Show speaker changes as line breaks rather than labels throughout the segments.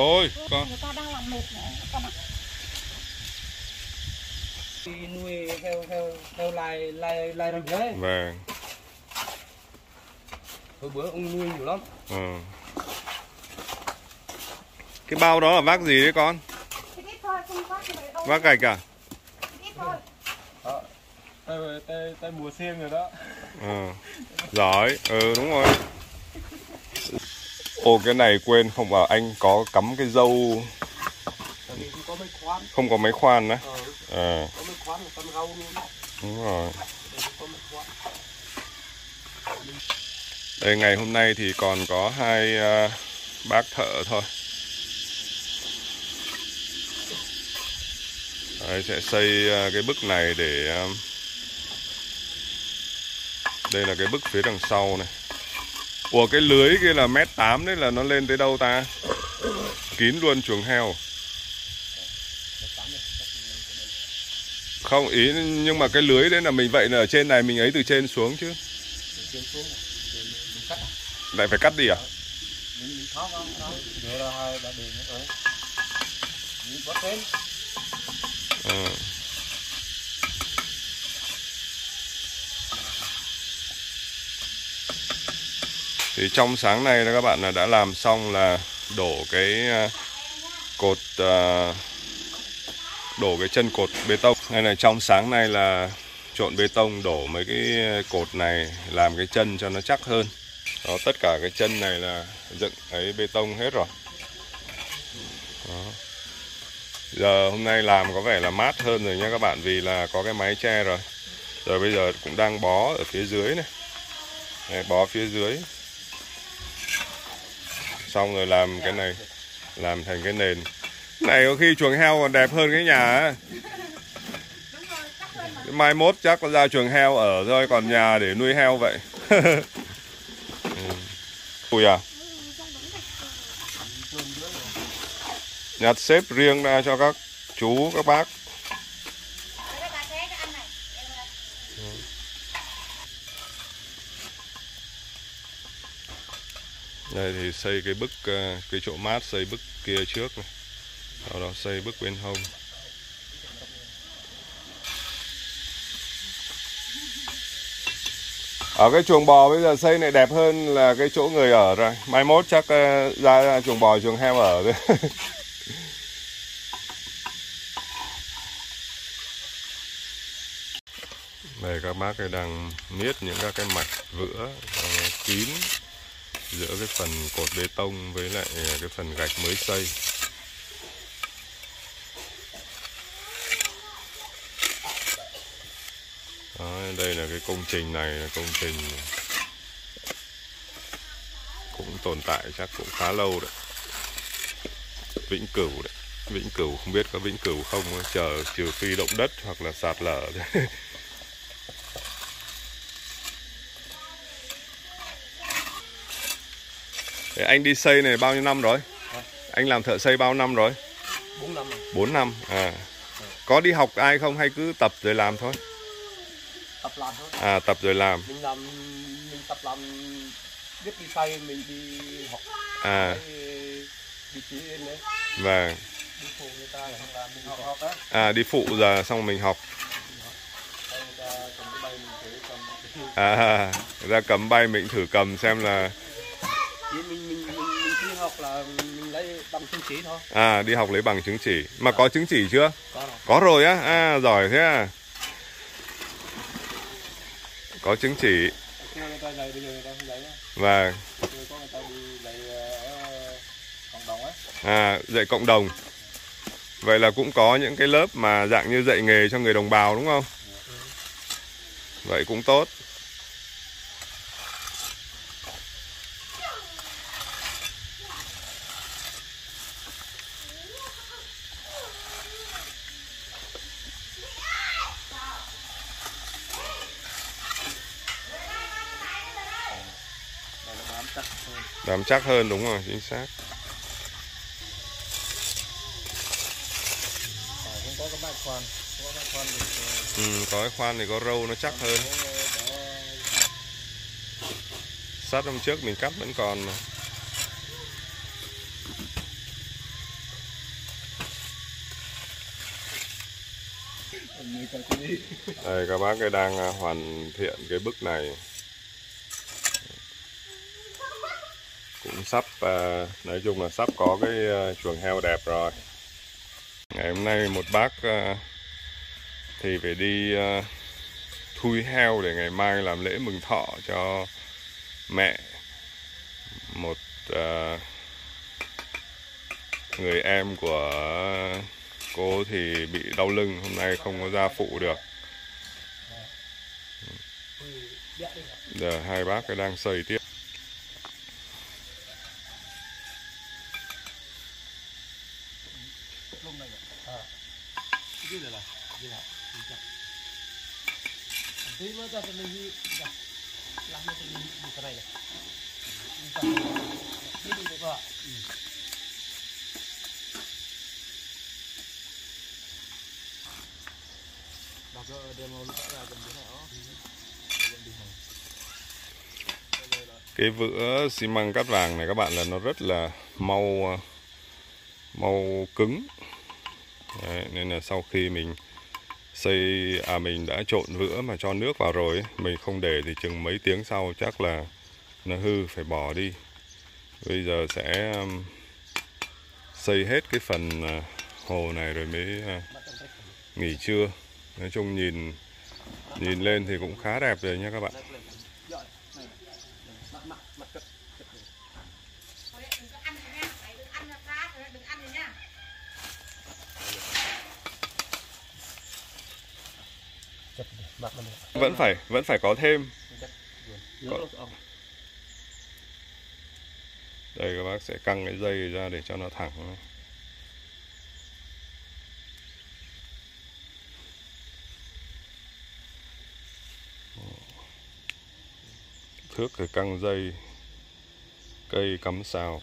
thôi con.
người ta đang làm mệt nữa con ạ.
Đi nuôi heo heo heo lai lai lai rừng đấy
vâng.
Hồi bữa ông nuôi nhiều lắm.
Ừ. cái bao đó là vác gì đấy con? Vác gạch à
ít thôi.
Đó tay tay tay mùa xiên rồi đó.
Ừ. giỏi. Ừ đúng rồi Ồ cái này quên không bảo anh có cắm cái dâu.
Không có
không máy khoan á?
Ờ,
à,
khoan
đúng rồi.
Đây
ngày hôm nay thì còn có hai à, bác thợ thôi. Đấy, sẽ xây cái bức này để đây là cái bức phía đằng sau này Ủa, cái lưới kia là mét tám đấy là nó lên tới đâu ta? Kín luôn, chuồng heo. Không, ý, nhưng mà cái lưới đấy là mình vậy là ở trên này mình ấy từ trên xuống chứ. Lại phải cắt đi à?
Ừ mình tháo vào tháo để ra hai ba đường nữa rồi mình bớt lên
Ờ thì trong sáng nay là các bạn là đã làm xong là đổ cái ờ, cột ờ, đổ cái chân cột bê tông. Hay là trong sáng nay là trộn bê tông đổ mấy cái ờ, cột này làm cái chân cho nó chắc hơn. Đó tất cả cái chân này là dựng ấy bê tông hết rồi. Đó. giờ hôm nay làm có vẻ là mát hơn rồi nha các bạn vì là có cái máy che rồi. Rồi bây giờ cũng đang bó ở phía dưới này. Đây, bó phía dưới xong rồi làm cái này, làm thành cái nền. Này có khi chuồng heo còn đẹp hơn cái nhà ấy. mai mốt chắc ra chuồng heo ở thôi, còn nhà để nuôi heo vậy. Ừ. Ui à. Nhặt xếp riêng ra cho các chú, các bác
Đây là bà thế cái ăn này Đây là-
đây thì xây cái bức ờ, cái chỗ mát, xây bức kia trước này. Sau đó xây bức bên hông. Ở cái chuồng bò bây giờ xây này đẹp hơn là cái chỗ người ở rồi. Mai mốt chắc ờ, ra chuồng bò, chuồng heo ở thôi đây, các bác ấy đang niết những các cái mạch vữa ờ, kín giữa cái phần cột bê tông với lại à, cái phần gạch mới xây. Đó, đây là cái công trình này là công trình cũng tồn tại chắc cũng khá lâu đấy. Vĩnh cửu đấy. Vĩnh cửu không biết có vĩnh cửu không chờ trừ phi động đất hoặc là sạt lở. Thế anh đi xây này bao nhiêu năm rồi? Anh làm thợ xây bao năm rồi?
bốn năm rồi
4 năm. À. Có đi học ai không hay cứ tập rồi làm thôi?
tập làm thôi
À tập rồi làm.
mình làm mình tập làm biết đi xây mình đi học
À
vị trí lên đấy
và
đi phụ người ta là làm mình học học á
à đi phụ giờ xong mình học. À ra cầm bay mình thử cầm xem là
chỉ mình mình mình, mình đi học là mình lấy bằng chứng chỉ thôi
à đi học lấy bằng chứng chỉ. Mà có chứng chỉ chưa?
có rồi
Có rồi á. À giỏi thế à. Có chứng chỉ và à dạy cộng đồng. Vậy là cũng có những cái lớp mà dạng như dạy nghề cho người đồng bào, đúng không? Vậy cũng tốt.
chắc
hơn đúng rồi chính xác.
Có cái khoan thì
ừ, có cái khoan thì có râu nó chắc hơn. Sắt hôm trước mình cắt vẫn còn mà. Đây các bác đang à, hoàn thiện cái bức này. Cũng sắp à, nói chung là sắp có cái à, chuồng heo đẹp rồi. Ngày hôm nay một bác à, thì phải đi à, thui heo để ngày mai làm lễ mừng thọ cho mẹ một à, người em của cô thì bị đau lưng hôm nay không có ra phụ được. Giờ hai bác đang xây tiếp
Lúc này à. Cái gì là? Gì là? Gì chắc. Tí mới ta sẽ đi chắc. Làm nó đi đi cái này này. Đi đi được rồi. Đó cái demo lúc đó là gần thế này đó. Gần đi này
cái vữa xi măng cát vàng này các bạn là nó rất là mau mau cứng. Đấy, nên là sau khi mình xây à mình đã trộn vữa mà cho nước vào rồi mình không để thì chừng mấy tiếng sau chắc là nó hư phải bỏ đi. Bây giờ sẽ um, xây hết cái phần à, hồ này rồi mới à, nghỉ trưa. Nói chung nhìn nhìn lên thì cũng khá đẹp rồi nha các bạn
Thôi đấy, đừng có ăn nữa nha. Đấy, đừng ăn là phá, rồi đừng ăn nữa nha.
Chật mặt mình
vẫn phải vẫn phải có thêm.
Ông.
đây các bác sẽ căng cái dây ra để cho nó thẳng. Thước thì căng dây cây cắm sào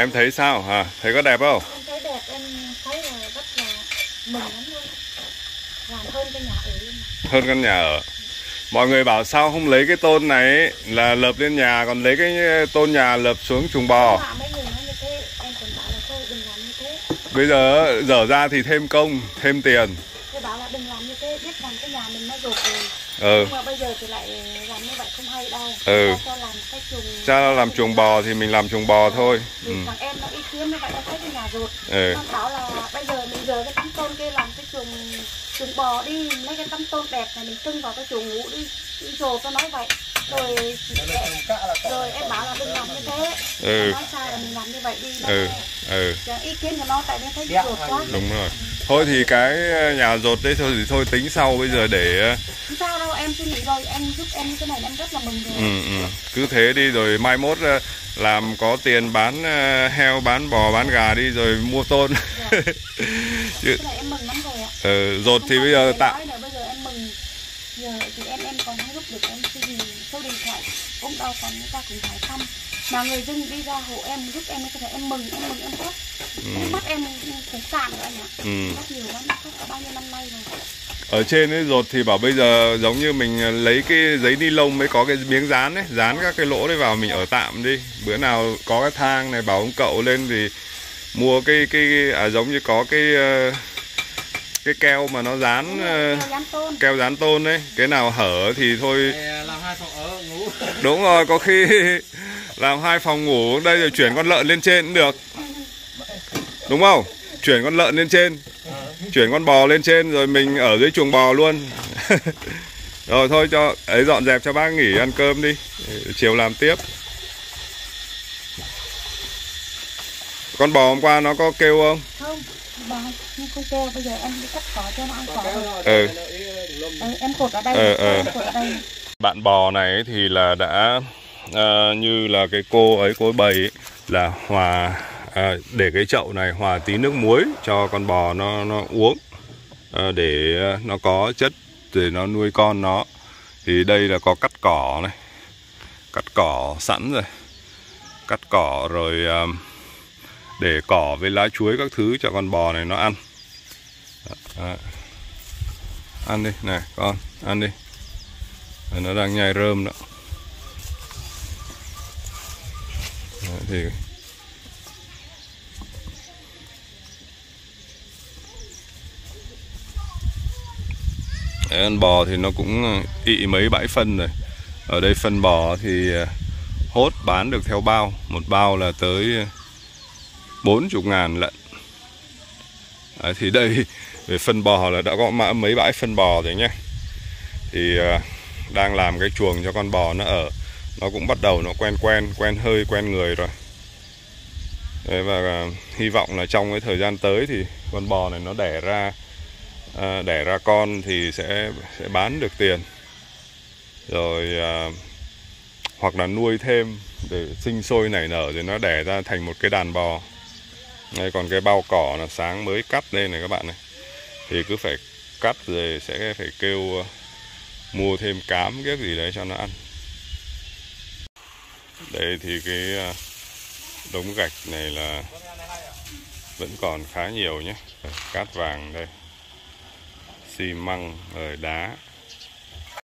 em thấy sao hả thấy có đẹp không
Em thấy đẹp, em thấy là rất là mừng lắm luôn. Làm hơn cái nhà ở luôn.
hơn căn nhà ở mọi người bảo sao không lấy cái tôn này ấy, là lợp lên nhà còn lấy cái tôn nhà lợp xuống chuồng bò bây giờ dở ra thì thêm công thêm tiền
Tôi bảo là đừng làm như thế, biết rằng cái nhà mình nó rột rồi.
ừ
Nhưng mà bây giờ thì lại làm như vậy không hay đâu.
Ừ.
Cho làm cái chuồng...
cha nó làm chuồng bò thì mình làm chuồng bò thôi
Thì
ừ.
thằng em nó ý kiến như vậy nó thấy cái nhà rột.
Ừ.
Bảo là bây giờ mình giờ cái tấm tôn kia làm cái chuồng chuồng bò đi lấy cái tấm tôn đẹp này mình trưng vào cái chuồng ngủ đi đi rồi tôi nói vậy rồi rồi em bảo là đừng làm như thế
Ừ.
Nói sai là mình làm như vậy đi
ừ ừ
Dạ, ý kiến của nó tại nó thấy
Dạ.
ruột quá
đúng rồi thôi thì cái ờ, nhà rột đấy thôi thì thôi tính sau bây giờ để ờ,
không sao đâu em suy nghĩ rồi em giúp em như thế này em rất là mừng rồi
ừ, ừ. cứ thế đi rồi mai mốt ờ, làm có tiền bán ờ, heo bán bò bán gà đi rồi mua tôn chứ
cái này em mừng lắm rồi ạ.
Ờ, rột
Không
thì bây giờ tạm
nữa, bây giờ em mừng giờ thì em em còn không giúp được em gì số điện thoại cũng đâu còn người ta cũng hỏi thăm. Mà người dân đi ra hộ em giúp em có thể em mừng em mừng em khóc em mắt em cũng cạn rồi anh ạ.
Ừ.
khóc nhiều lắm khóc bao nhiêu năm nay rồi
ở trên ấy rột thì bảo bây giờ giống như mình lấy cái giấy ni lông mới có cái miếng dán ấy dán các cái lỗ đấy vào mình ở tạm đi. Bữa nào có cái thang này bảo ông cậu lên thì mua cái cái à, giống như có cái ờ, cái keo mà nó dán ờ, keo dán tôn. đấy cái nào hở thì thôi.
Này, làm hai phòng ở ngủ.
Đúng rồi có khi làm hai phòng ngủ. Đây rồi chuyển con lợn lên trên cũng được. Đúng không? Chuyển con lợn lên trên chuyển con bò lên trên rồi mình ở dưới chuồng bò luôn. Rồi thôi cho ấy dọn dẹp cho bác nghỉ ăn cơm đi. Chiều làm tiếp. Con bò hôm qua nó có kêu không?
Không bà không kêu. Bây giờ em đi cắt cỏ cho nó ăn cỏ.
Ừ.
ừ, em cột ở đây.
Ờ, ờ.
em cột ở đây.
Bạn bò này thì là đã ờ, như là cái cô ấy cô ấy bày ấy, là hòa à, để cái chậu này hòa tí nước muối cho con bò nó nó uống. À, để à, nó có chất để nó nuôi con nó. Thì đây là có cắt cỏ này. Cắt cỏ sẵn rồi. Cắt cỏ rồi à, để cỏ với lá chuối các thứ cho con bò này nó ăn. À, ăn đi này con ăn đi. Nó đang nhai rơm đó thì Đấy, con bò thì nó cũng ờ, ị mấy bãi phân rồi. Ở đây phân bò thì ờ, hốt bán được theo bao. Một bao là tới ờ, bốn chục ngàn lận. Đấy, thì đây về phân bò là đã có mã mấy bãi phân bò rồi nhé. Thì đang làm cái chuồng cho con bò nó ở. Nó cũng bắt đầu nó quen quen quen hơi quen người rồi. Đấy, và hy vọng là trong cái thời gian tới thì con bò này nó đẻ ra à, đẻ ra con thì sẽ sẽ bán được tiền. Rồi à, hoặc là nuôi thêm để sinh sôi nảy nở rồi nó đẻ ra thành một cái đàn bò. Đây còn cái bao cỏ là sáng mới cắt lên này các bạn này. Thì cứ phải cắt rồi sẽ phải kêu à, mua thêm cám cái gì đấy cho nó ăn. Đây thì cái à, đống gạch này là vẫn còn khá nhiều nhé. Cát vàng đây xi măng rồi đá.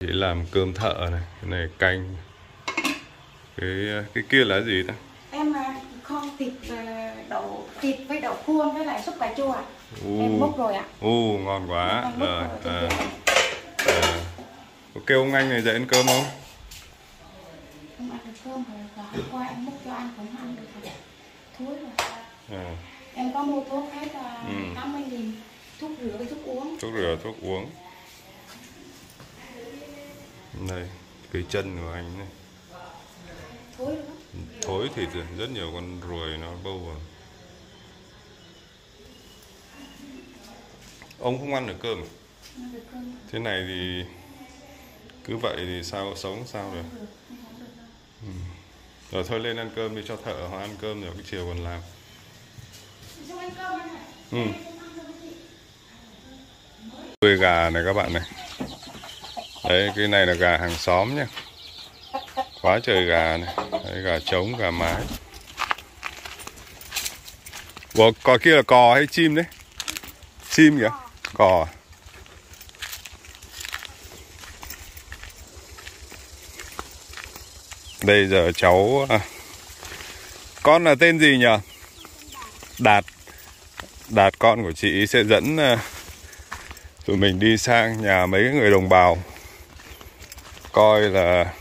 Chỉ làm cơm thợ này cái này canh. Cái à, cái kia là gì ta?
Em là kho thịt à, đậu thịt với đậu khuôn với lại súp cà chua ạ. Em múc rồi ạ.
U ngon quá. Rồi
rồi,
à, à. có kêu ông anh này dậy ăn cơm không?
Không ăn được cơm rồi hôm qua em múc cho ăn cũng ăn được rồi. Rồi.
À,
em có mua thuốc hết
Ừ.
80 nghìn thuốc rửa với thuốc uống.
Thuốc rửa thuốc uống. Đây cái chân của anh này.
Thối đó
thối rồi rất nhiều con ruồi nó bâu vào. Ông không ăn được cơm à?
ăn được cơm.
Thế này thì cứ vậy thì sao sống sao được? Ừ. rồi thôi lên ăn cơm đi cho thợ họ ăn cơm rồi cái chiều còn làm. Ừ nuôi gà này các bạn này. Đấy cái này là gà hàng xóm nhá. Quá trời gà này. Đấy, gà trống gà mái. Ủa, cò kia là cò hay chim đấy? Chim kìa. Cò à? đây giờ cháu à, con là tên gì nhỉ đạt. Đạt con của chị sẽ dẫn à, tụi mình đi sang nhà mấy người đồng bào coi là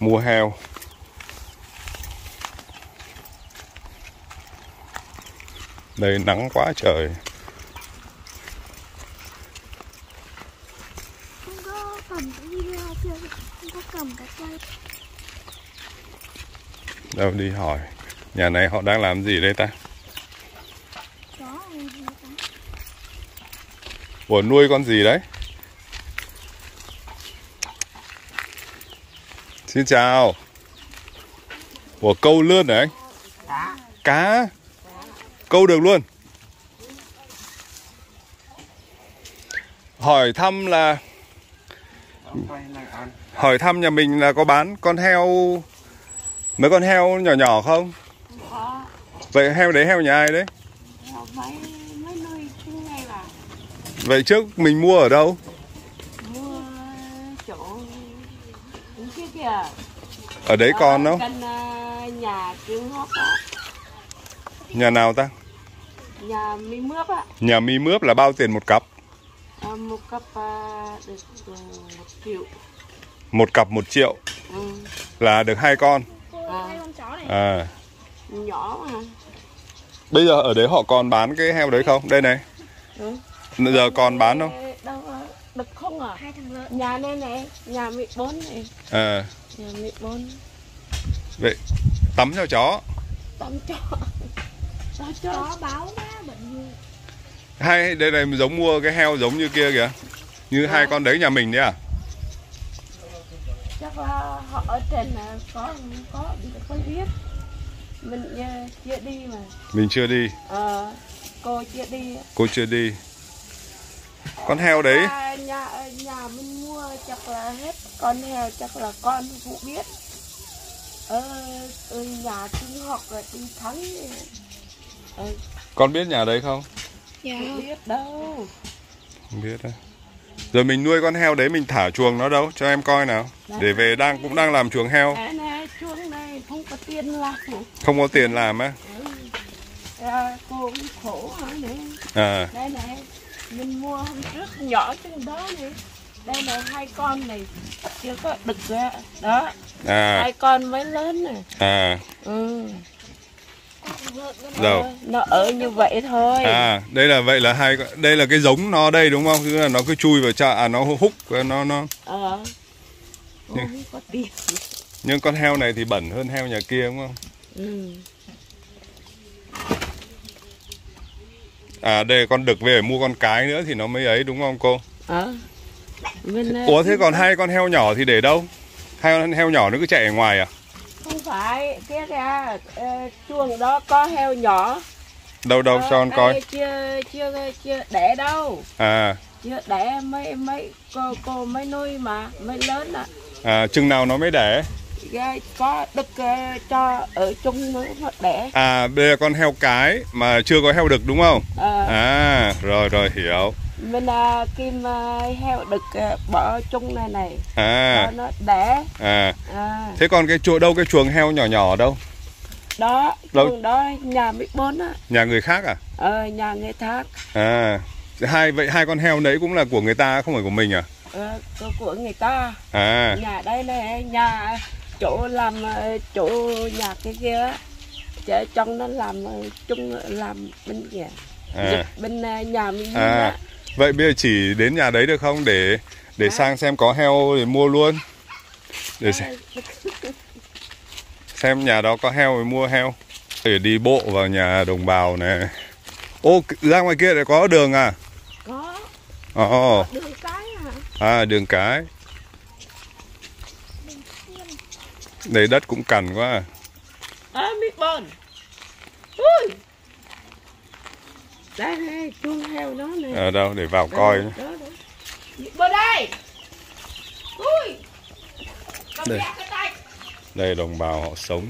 mua heo. Đây nắng quá trời. Đâu đi hỏi. Nhà này họ đang làm gì đây ta? Ủa nuôi con gì đấy. Xin chào. Ủa câu lươn hả anh. Cá. Câu được luôn. Hỏi thăm là Hỏi thăm nhà mình là có bán con heo Mấy con heo nhỏ nhỏ không? Vậy heo đấy heo nhà ai đấy
Họ mấy mấy nơi chứ ngay là
Vậy trước mình mua ở đâu?
Mua chỗ cái kìa
Ở đấy còn không
Gần ờ, nhà trường hót đó
Nhà nào ta?
Nhà mi mướp á.
Nhà mi mướp là bao tiền một cặp?
Ờ, một cặp ờ, được một triệu.
Một cặp một triệu.
Ừ.
là được hai con.
À,
à.
Nhỏ mà.
Bây giờ ở đấy họ còn bán cái heo đấy không? Đây này.
Ừ.
giờ còn bán không?
Đâu ờ, được không à? Hai thằng lớn nhà này này nhà mỹ bốn này.
À
nhà mỹ bốn.
Vậy tắm cho chó.
Tắm chó tắm chó báo quá bệnh gì?
Hai đây này giống mua cái heo giống như kia kìa. Như hai con đấy nhà mình đấy à?
Chắc là họ ở trên là có có có biết mình ờ, chưa đi mà.
Mình chưa đi.
Ờ cô chưa đi.
Cô chưa đi con heo đấy.
À, nhà nhà mình mua chắc là hết con heo chắc là con phụ biết. Ờ ở nhà trung học rồi đi thắng. Ờ
con biết nhà đấy không?
Dạ. biết đâu.
Không biết đấy. Rồi mình nuôi con heo đấy mình thả chuồng nó đâu cho em coi nào. Để về đang cũng đang làm chuồng heo.
Này này không có tiền làm.
Không có tiền làm á.
À, cô cũng khổ hả
à.
Đây này mình mua hôm trước nhỏ chừng đó này đây là hai con này chưa có đực ra đó.
À.
Hai con mới lớn này
à.
Ừ.
Đâu?
Nó ở như vậy thôi.
À đây là vậy là hai con- đây là cái giống nó đây đúng không? Tức là nó cứ chui vào chợ à nó hút nó nó.
Ờ. Cô
Nhưng- nhưng con heo này thì bẩn hơn heo nhà kia đúng không?
Ừ.
à đây con đực về mua con cái nữa thì nó mới ấy đúng không cô?
Ờ. Mình ờ,
ủa thế còn hai con heo nhỏ thì để đâu? Hai con heo nhỏ nó cứ chạy ở ngoài à?
Không phải cái ra ờ, chuồng đó có heo nhỏ.
Đâu đâu
Ờ,
cho con coi.
chưa chưa chưa đẻ đâu.
À.
Chưa đẻ mấy mấy cô cô mới nuôi mà mới lớn à
à chừng nào nó mới đẻ?
Ghê, có đực ờ, cho ở chung nó đẻ
à đây là con heo cái mà chưa có heo đực đúng không?
Ờ,
à rồi rồi hiểu.
Mình à, kim à, heo đực à, bỏ chung này này.
À.
Nó đẻ.
À.
À,
thế còn cái chuồng đâu cái chuồng heo nhỏ nhỏ đâu?
Đó chuồng đó nhà mỹ bốn á.
Nhà người khác à?
Ờ, nhà người thác.
À. Hai vậy hai con heo đấy cũng là của người ta không phải của mình à?
Ờ, của, của người ta.
À.
Nhà đây này nhà chỗ làm ờ, chỗ nhà cái kia á, chứ trong nó làm ờ, chung làm bên kia
à
bên ờ, nhà mình
À, vậy bây giờ chỉ đến nhà đấy được không để để sang xem có heo để mua luôn. Để xem, xem nhà đó có heo thì mua heo. Để đi bộ vào nhà đồng bào này. Ô, ra ngoài kia lại có đường à?
có
Ồ,
đường cái à
à đường cái. Đây đất cũng cằn quá. à.
à mỹ bốn ui đây này chuông heo đó này
Ở đâu để vào coi.
đó, đó. bốn đây ui cầm
Đây.
đây.
đồng bào họ sống.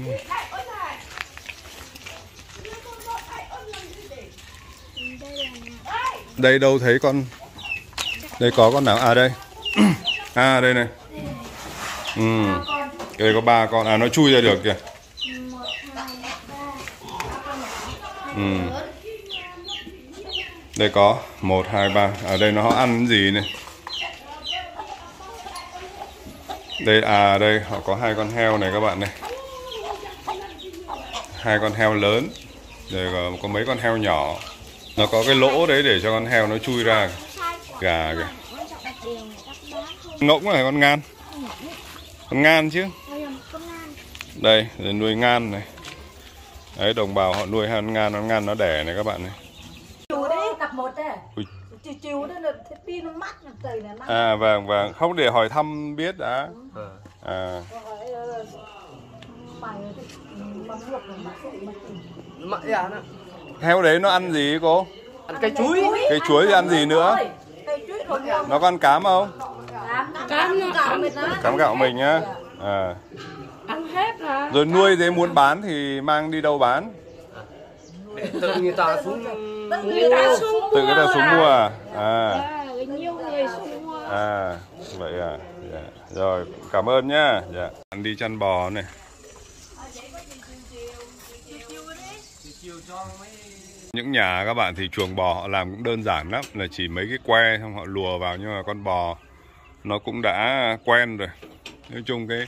Đây
đâu thấy con Đây có con nào? À đây À đây này Ừ đây có ba con. À nó chui ra được kìa. Ừ. Đây có. Một hai ba. Ở đây nó ăn gì này? Đây à đây. Họ có hai con heo này các bạn này. Hai con heo lớn. Rồi có, có mấy con heo nhỏ. Nó có cái lỗ đấy để cho con heo nó chui ra. Gà kìa. Ngỗng này con ngan. Con ngan chứ
Đây là một con ngan
đây để nuôi ngan này. Đấy đồng bào họ nuôi hai con ngan con ngan nó đẻ này các bạn này. Ui.
nó
à vâng vâng. Không để hỏi thăm biết đã.
Ờ.
à.
Dạ nó.
heo đấy nó ăn gì cô?
Ăn cây chuối.
cây chuối thì ăn gì nữa? nó có ăn cám không?
Cám
gạo mình nhá. À
Ăn hết hả?
rồi nuôi thế muốn bán thì mang đi đâu bán?
Tự người ta xuống
Người ta xuống mua
tự người ta xuống mua à? À.
À, nhiều người xuống mua.
à vậy à? Dạ. rồi cảm ơn nhá. Dạ. Ăn đi chăn bò này. Những nhà các bạn thì chuồng bò họ làm cũng đơn giản lắm là chỉ mấy cái que xong họ lùa vào nhưng mà con bò nó cũng đã quen rồi. Nói chung cái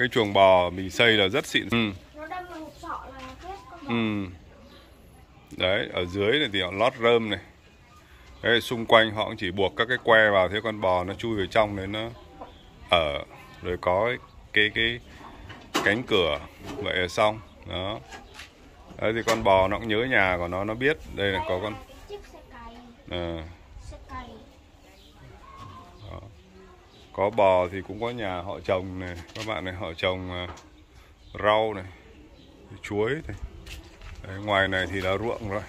cái chuồng bò mình xây là rất xịn ừ.
Nó đâm vào hộp sọ là hết con bò.
Ừ. Đấy, ở dưới này thì họ lót rơm này. Đấy, xung quanh họ cũng chỉ buộc các cái que vào thế con bò nó chui vào trong đấy nó ở rồi có cái cái, cái cánh cửa vậy là xong. Đó. Đấy thì con bò nó cũng nhớ nhà của nó nó biết đây là có con
Chiếc xe cày,
ờ,
xe cày.
Có bò thì cũng có nhà họ trồng này các bạn này họ trồng à, rau này chuối này Đấy, ngoài này thì là ruộng rồi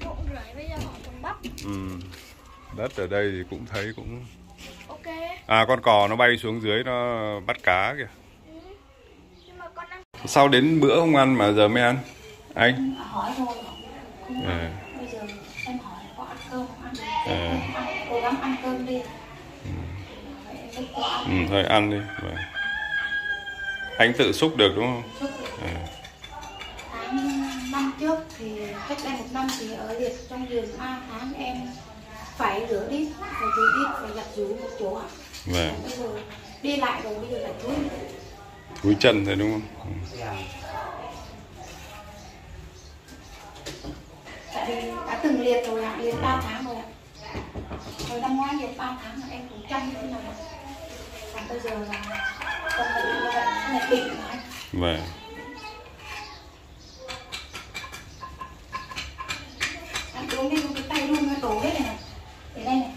Ruộng rưỡi bây giờ họ trồng bắp.
Ừ. Đất ở đây thì cũng thấy cũng
Ok.
À con cò nó bay xuống dưới nó bắt cá kìa
ăn
Sao đến bữa không ăn mà giờ mới ăn Anh
hỏi thôi. Không
à,
Bây giờ em hỏi có ăn cơm không ăn?
à,
cố gắng ăn cơm đi.
Ừ, Thôi ăn đi. Vâng. Anh tự xúc được đúng không?
Suốt từ
à,
tháng năm trước thì cách đây một năm thì ở liệt trong giường ba tháng em phải rửa đít phải rửa đít phải giặt rũ một chỗ. Ạ
Vâng.
Bây giờ đi lại rồi bây giờ lại túi
Túi chân thôi đúng không? Ừ.
tại vì đã từng liệt rồi ạ liệt ba tháng rồi ạ. Hồi năm ngoái liệt ba tháng là em cũng chăm như thế còn bây giờ là con phải như vậy nó là bệnh mà anh
Vâng.
anh uống đi cái tay luôn nó đổ hết này này để đây này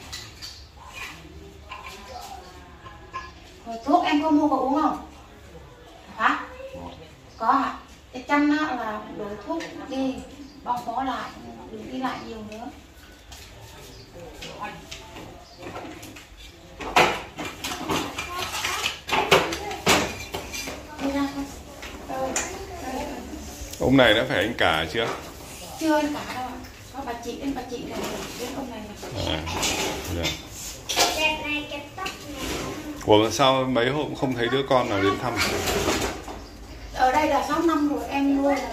rồi thuốc em có mua có uống không hả có hả cái chăm là đổi thuốc đi bong bó lại đừng đi lại nhiều nữa đi ra thôi Ờ, đấy.
Ông này đã phải anh cả chưa
chưa anh cả đâu ạ có bà chị đến bà chị này đến ông này này
à, dạ.
Đẹp này, cái tóc này.
Ủa sao mấy hôm không thấy đứa con nào đến thăm
Ở đây là 6 năm rồi em nuôi là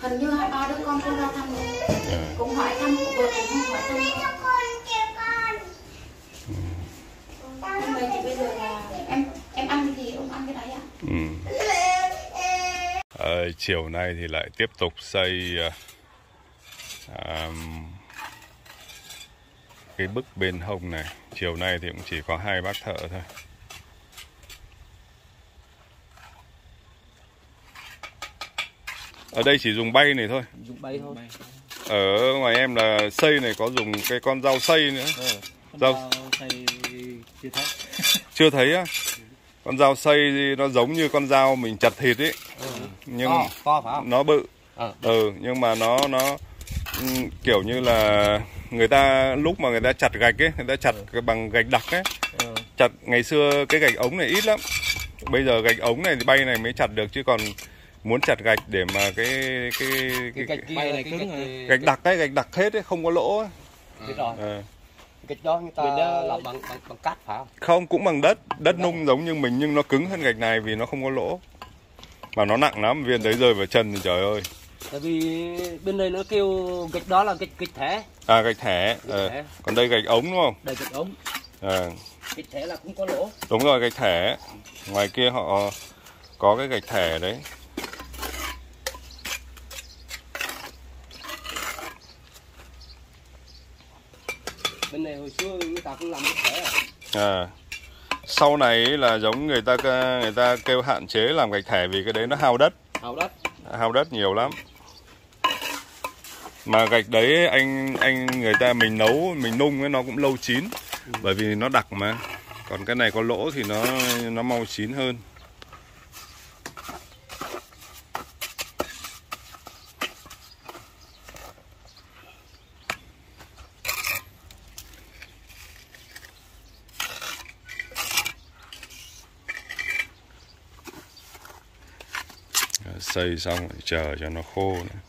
hình như hai ba đứa con không ra thăm rồi.
à,
Cũng hỏi thăm của vợ cũng không hỏi thăm. Nhưng mà chị bây giờ là em em ăn cái gì ông ăn cái đấy ạ.
ừ. Ờ, chiều nay thì lại tiếp tục xây à, à, cái bức bên hông này chiều nay thì cũng chỉ có hai bác thợ thôi ở đây chỉ dùng bay này thôi
Dùng bay thôi.
ở ngoài em là xây này có dùng cái con dao xây nữa
Ờ.
Dao-
thầy chưa thấy.
chưa thấy á con dao xây nó giống như con dao mình chặt thịt ấy nhưng
To, to phải không?
nó bự
Ờ.
ừ nhưng mà nó nó ừm, kiểu như là người ta lúc mà người ta chặt gạch ấy người ta chặt cái bằng gạch đặc ấy
Ờ.
chặt ngày xưa cái gạch ống này ít lắm bây giờ gạch ống này thì bay này mới chặt được chứ còn muốn chặt gạch để mà cái cái cái,
Cái gạch kia,
bay này
cái
cứng
gạch-
rồi.
gạch đặc ấy gạch đặc hết ấy không có lỗ ấy.
Rồi.
Ờ.
Gạch đó người ta
đó-
làm bằng bằng bằng cát phải không?
không cũng bằng đất đất nung giống như mình nhưng nó cứng hơn gạch này vì nó không có lỗ mà nó nặng lắm viên đấy rơi vào chân thì trời ơi
Tại vì bên đây nó kêu gạch đó là gạch gạch thẻ,
à gạch thẻ ờ.
thẻ.
còn đây gạch ống đúng không
đây gạch ống.
à,
Gạch thẻ là cũng có lỗ.
đúng rồi gạch thẻ ngoài kia họ có cái gạch thẻ đấy
Bên này hồi xưa người ta cũng làm gạch thẻ. à.
à sau này là giống người ta người ta kêu hạn chế làm gạch thẻ vì cái đấy nó hao đất.
Hào đất.
Hao đất nhiều lắm. Mà gạch đấy anh anh người ta mình nấu mình nung ấy nó cũng lâu chín. Bởi vì nó đặc mà. Còn cái này có lỗ thì nó nó mau chín hơn xây xong rồi chờ cho nó khô nữa.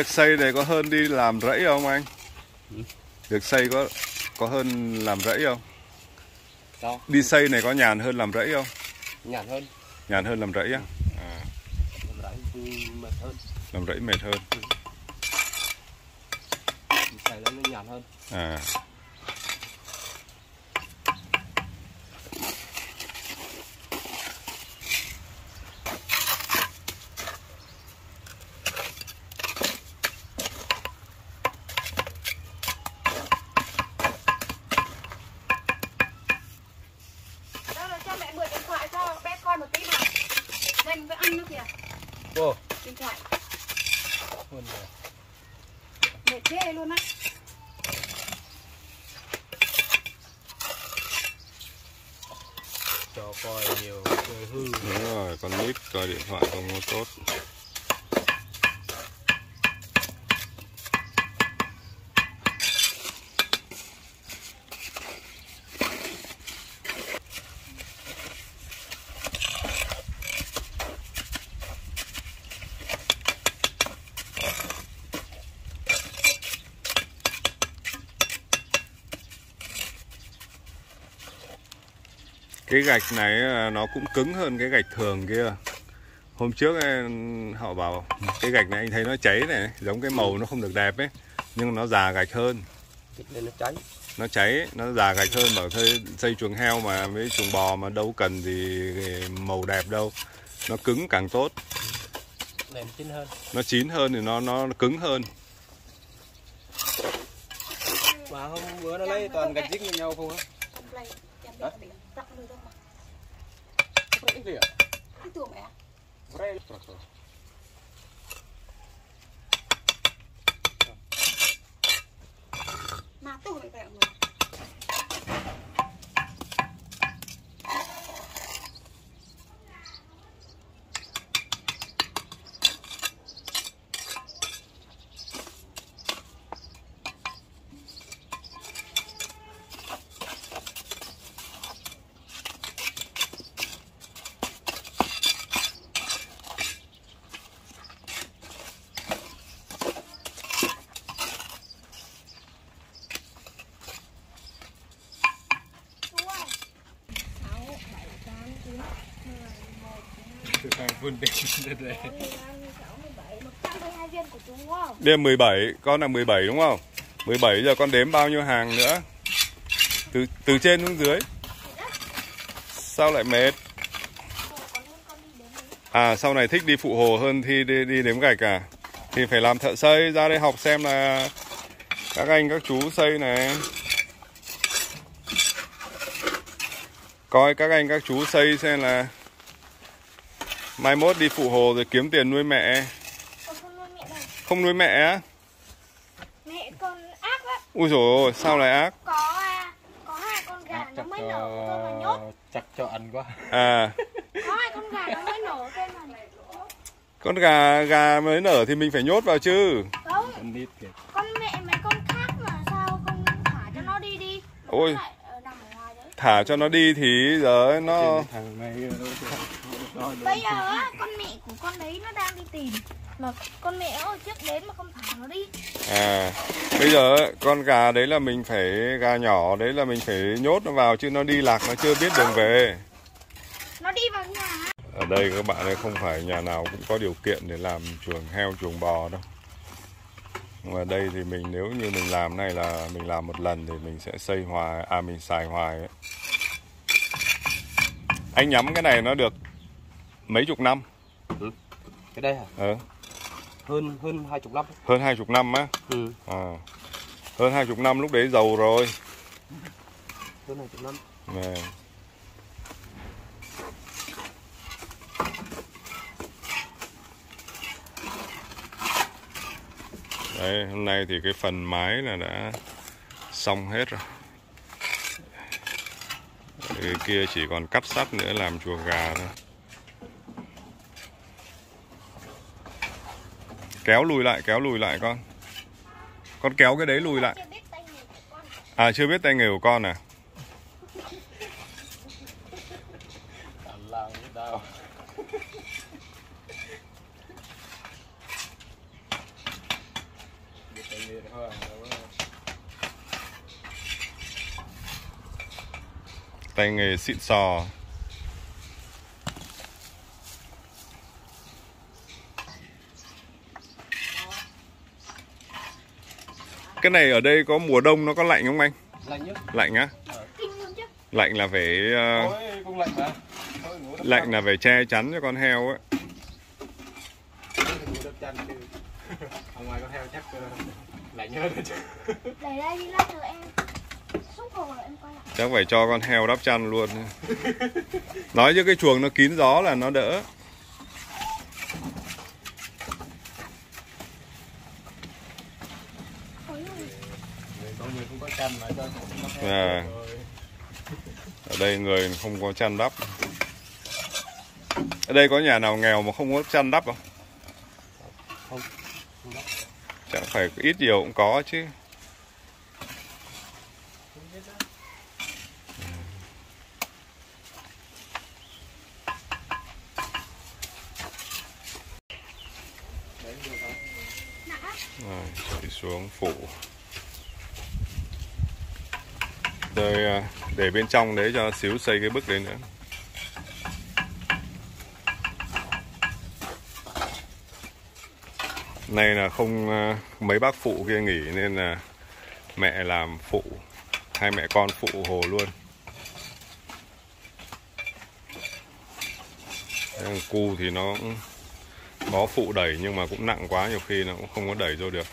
Việc xây này có hơn đi làm rẫy không anh? Việc xây có có hơn làm rẫy không?
sao
Đi xây này có nhàn hơn làm rẫy không?
nhàn hơn
Nhàn hơn làm rẫy á?
làm rẫy mệt hơn
Làm rẫy mệt hơn.
xài nó nhàn hơn
À.
Đó là cho mẹ mượn điện thoại cho bé con một tí nào. Dành với anh nữa kìa.
ô
Điện thoại.
hơn rồi
Mẹ chê luôn á.
cho coi nhiều người hư
Đúng rồi, con nít coi điện thoại không có tốt. Cái gạch này nó cũng cứng hơn cái gạch thường kia. Hôm trước ấy, họ bảo cái gạch này anh thấy nó cháy này, giống cái màu nó không được đẹp ấy, nhưng nó già gạch hơn.
Nó cháy
Nó cháy, nó già gạch hơn bảo thôi xây chuồng heo mà với chuồng bò mà đâu cần gì màu đẹp đâu. Nó cứng càng tốt,
này nó chín hơn
nó chín hơn thì nó nó cứng hơn.
mà hôm bữa nó lấy toàn gạch dính với nhau không á
トラクだ
Đêm 17, con là 17 đúng không? 17 giờ con đếm bao nhiêu hàng nữa? Từ từ trên xuống dưới. Sao lại mệt? À sau này thích đi phụ hồ hơn thì đi, đi đếm gạch à? Thì phải làm thợ xây ra đây học xem là các anh các chú xây này. Coi các anh các chú xây xem là mai mốt đi phụ hồ rồi kiếm tiền nuôi mẹ.
Con không nuôi mẹ đâu.
Không nuôi mẹ á?
Mẹ con ác lắm.
Ui dồi ôi, sao lại ác?
Có à, có hai con gà nó mới nở thôi mà nhốt.
chắc cho ăn quá
À,
Có hai con gà nó mới nở thôi mà nhốt.
con gà gà mới nở thì mình phải nhốt vào chứ.
Không,
con nít kìa
con mẹ mấy con
ôi
lại ờ, nằm ở ngoài đấy
thả cho nó đi thì giờ nó
nó
bây giờ á con mẹ của con đấy nó đang đi tìm. Mà con mẹ ở trước đến mà không thả nó đi.
À bây giờ ấy, con gà đấy là mình phải gà nhỏ đấy là mình phải nhốt nó vào chứ nó đi lạc nó chưa biết đường về.
Nó đi vào nhà
ở đây các bạn ơi không phải nhà nào cũng có điều kiện để làm chuồng heo chuồng bò đâu. Mà đây thì mình nếu như mình làm này là mình làm một lần thì mình sẽ xây hoài à mình xài hoài ấy. anh nhắm cái này nó được mấy chục năm
cái đây hả
ờ,
hơn hơn hai chục năm
hơn hai chục năm á
ừ.
à. hơn hai chục năm lúc đấy giàu rồi
hơn hai chục năm
Nè. Đấy, hôm nay thì cái phần mái là đã xong hết rồi. Cái kia chỉ còn cắt sắt nữa làm chuồng gà thôi. Kéo lùi lại, kéo lùi lại con. Con kéo cái đấy lùi lại.
con
À chưa biết tay nghề của con à? tay nghề xịn sò cái này ở đây có mùa đông nó có lạnh không anh?
Lạnh nhất
lạnh á?
Kinh luôn chứ.
Lạnh là phải ờ,
Ôi, lạnh mà. Thôi,
lạnh là phải che chắn cho con heo ấy
ở ngoài con heo chắc ờ, lạnh hơn chứ.
Để đây đi lát nữa em. Xúc hồ rồi em quay lại.
Chắc phải cho con heo đắp chăn luôn. Nói chứ cái chuồng nó kín gió là nó đỡ
Ôi ôi,
người có người cũng có chăn mà cho con heo
À.
rồi.
ở đây người không có chăn đắp. Ở đây có nhà nào nghèo mà không có chăn đắp không?
Không,
chắc phải ít nhiều cũng có chứ
Không biết á. Đấy, được không?
nặng á
Rồi, chạy xuống phủ rồi à, để bên trong đấy cho xíu xây cái bức đấy nữa. Nay là không ờ, mấy bác phụ kia nghỉ nên là mẹ làm phụ, hai mẹ con phụ hồ luôn. Cu thì nó cũng có phụ đẩy nhưng mà cũng nặng quá, nhiều khi nó cũng không có đẩy vô được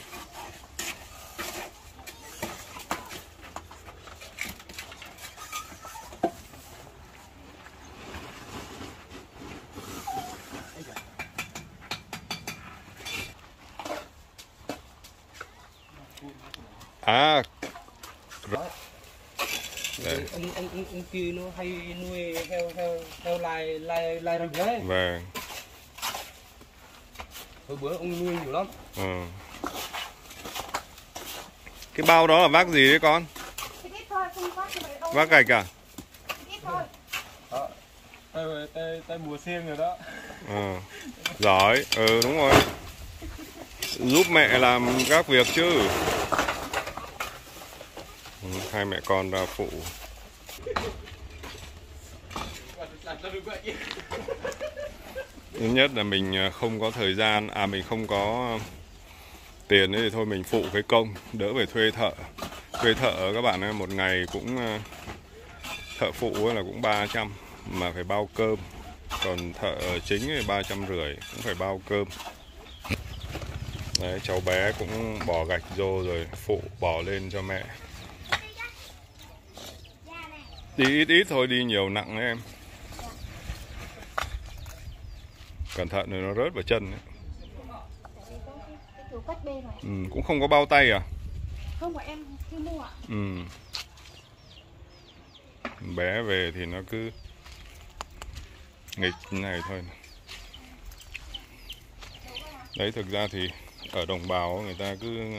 à Đây.
ông ông ông, ông kia nó hay nuôi heo heo heo lai lai lai rừng đấy
về
hồi bữa ông nuôi nhiều lắm.
Ừ. cái bao đó là vác gì đấy con?
Thì biết thôi không có thì phải đâu
vác gạch à?
Tay tay tay mùa xiên rồi đó.
Ừ. giỏi. Ừ đúng rồi. Giúp mẹ làm các việc chứ. Ừ, hai mẹ con ra phụ thứ nhất là mình à, không có thời gian à mình không có à, tiền thì thôi mình phụ cái công, đỡ phải thuê thợ. Thuê thợ các bạn ơi, một ngày cũng à, thợ phụ là cũng 300 mà phải bao cơm. Còn thợ chính thì ba trăm rưỡi, cũng phải bao cơm. Đấy, cháu bé cũng bỏ gạch vô rồi, phụ bỏ lên cho mẹ. Đi ít ít thôi, đi nhiều nặng đấy em. Cẩn thận rồi nó rớt vào chân ấy. Ừ, cũng không có bao tay à
không phải em chưa mua ạ
ừ. bé về thì nó cứ nghịch này thôi đấy thực ra thì ở đồng bào người ta cứ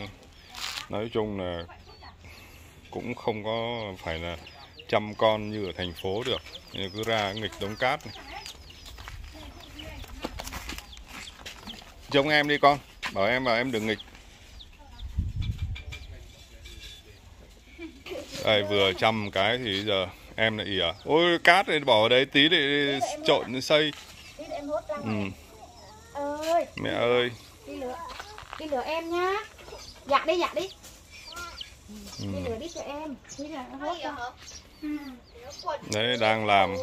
nói chung là cũng không có phải là trăm con như ở thành phố được cứ ra nghịch đống cát này. Trông em đi con bảo em bảo em đừng nghịch. Đây vừa chăm cái thì giờ em lại ỉa ôi cát này bỏ ở đấy tí để trộn xây. ừ.
ơi.
Mẹ ơi.
Đi lửa đi lửa em nhá. Dạ đi dạ đi.
Ừ.
đi lửa đi cho em. Đi là hốt ra
đấy đang làm.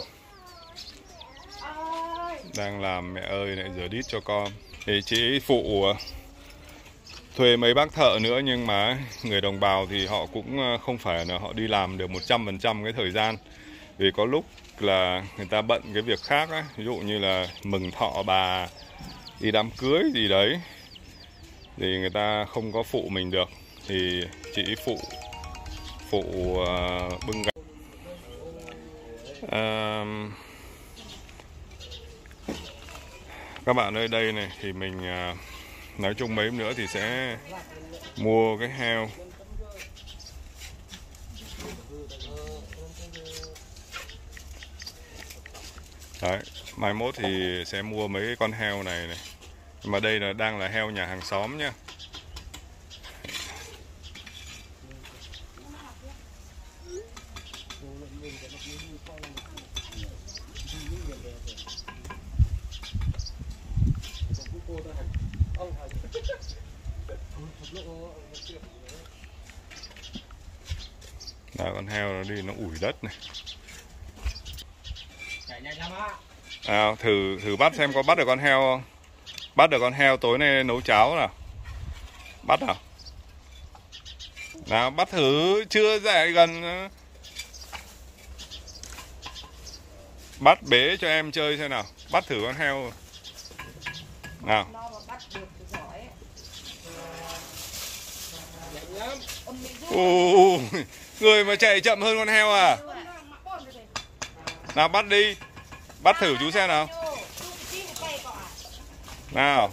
Ơi.
Đang làm mẹ ơi lại rửa đít cho con thì chị phụ ờ, thuê mấy bác thợ nữa nhưng mà người đồng bào thì họ cũng ờ, không phải là họ đi làm được 100% cái thời gian. Vì có lúc là người ta bận cái việc khác á ví dụ như là mừng thọ bà đi đám cưới gì đấy thì người ta không có phụ mình được. Thì chị phụ phụ uh, bưng gạch uh, các bạn ơi đây này thì mình à, nói chung mấy hôm nữa thì sẽ mua cái heo đấy mai mốt thì sẽ mua mấy con heo này này. Mà đây là đang là heo nhà hàng xóm nhá. Đó, con heo nó đi nó ủi đất này. À, thử thử bắt xem có bắt được con heo không? Bắt được con heo tối nay nấu cháo nào? Bắt nào nào bắt thử chưa dậy gần nữa. bắt bế cho em chơi xem nào. Bắt thử con heo. Nào
Nó mà bắt được thì giỏi ấy.
Nhanh lắm.
Ông bị rút
Ồ, người mà chạy chậm hơn con heo à? Nào bắt đi. Bắt thử chú xem nào. Nào.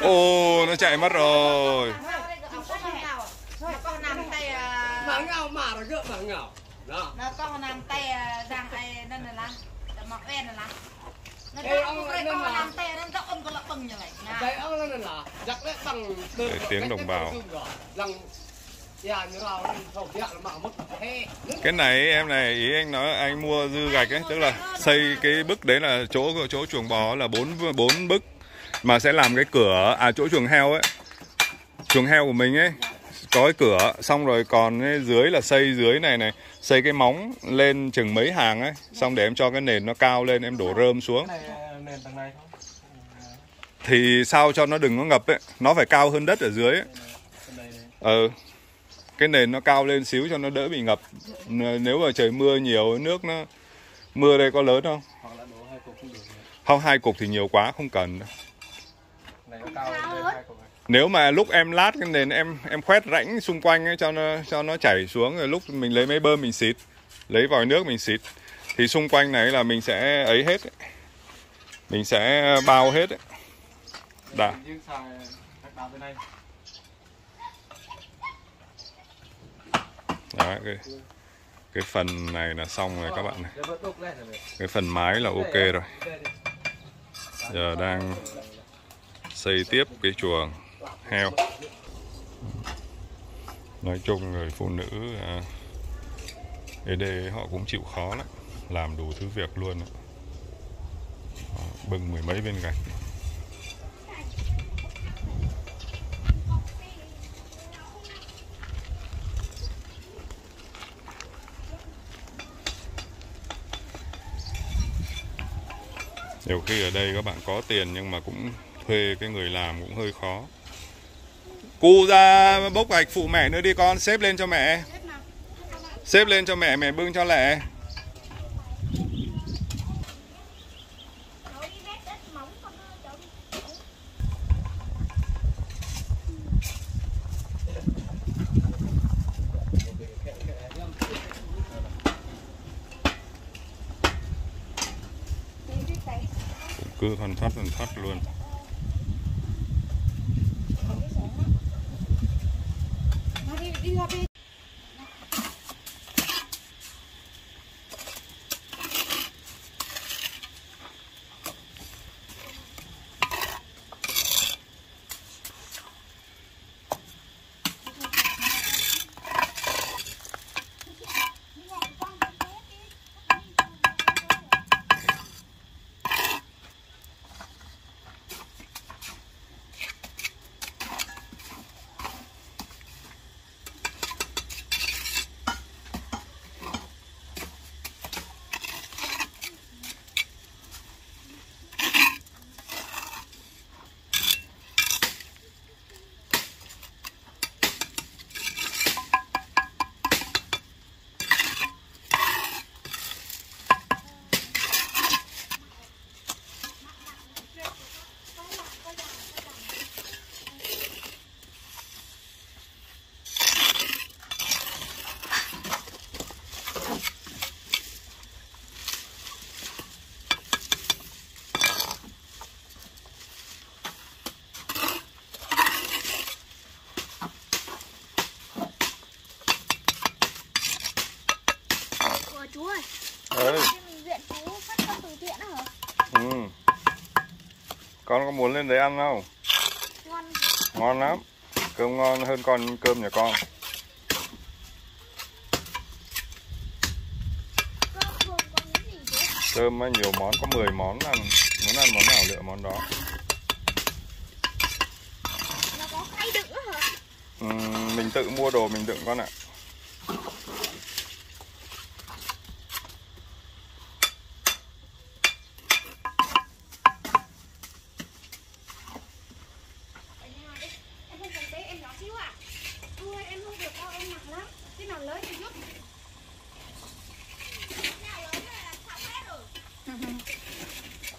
Ồ nó chạy mất rồi.
Mà ngào mà nó gỡ mà ngào.
Nó con nằm tay ờ, giang ai ờ, nên là lắm mặc ven là lắm
đấy
tiếng đồng bào.
Thế.
cái này em này ý anh nói anh mua dư gạch ấy tức là xây cái bức đấy là chỗ chỗ chuồng bò là bốn bốn bức mà sẽ làm cái cửa à chỗ chuồng heo ấy. Chuồng heo của mình ấy có cái cửa xong rồi còn cái dưới là xây dưới này này xây cái móng lên chừng mấy hàng ấy xong để em cho cái nền nó cao lên em đổ rơm xuống
không?
thì sao cho nó đừng có ngập ấy nó phải cao hơn đất ở dưới ấy. Ờ cái nền nó cao lên xíu cho nó đỡ bị ngập nếu mà trời mưa nhiều nước nó mưa đây có lớn không không hai cục thì nhiều quá không cần đâu. Nếu mà lúc em lát cái nền em em khoét rãnh xung quanh ấy, cho nó cho nó chảy xuống rồi lúc mình lấy máy bơm mình xịt lấy vòi nước mình xịt thì xung quanh này là mình sẽ ấy hết ấy. mình sẽ bao hết ấy. Đã. Đó, cái, cái phần này là xong rồi các bạn này cái phần mái là ok rồi giờ đang xây tiếp cái chuồng heo. Nói chung người phụ nữ à, ở đây họ cũng chịu khó lắm làm đủ thứ việc luôn bưng mười mấy viên gạch. Nhiều khi ở đây các bạn có tiền nhưng mà cũng thuê cái người làm cũng hơi khó cu ra bốc gạch phụ mẹ nữa đi con, xếp lên cho mẹ. Xếp lên cho mẹ mẹ bưng cho lẹ. Cứ thoăn thắt thoăn thắt luôn.
Nó đi đi ra bên
Ủa chú ơi,
Đấy.
cái mình viện chú phát cơm từ thiện á hả?
Ừ. Con có muốn lên đấy ăn không?
Ngon
Ngon lắm. Cơm ngon hơn con cơm nhà con.
cơm
nhiều món, có 10 món ăn. Muốn ăn món nào lựa món đó. Ừ, mình tự mua đồ mình đựng con ạ.
ở nhà đi em không cần bé em nhỏ xíu à thôi em không được đâu em nặng lắm cái nào lớn thì giúp
Nhà lớn này là xong hết rồi.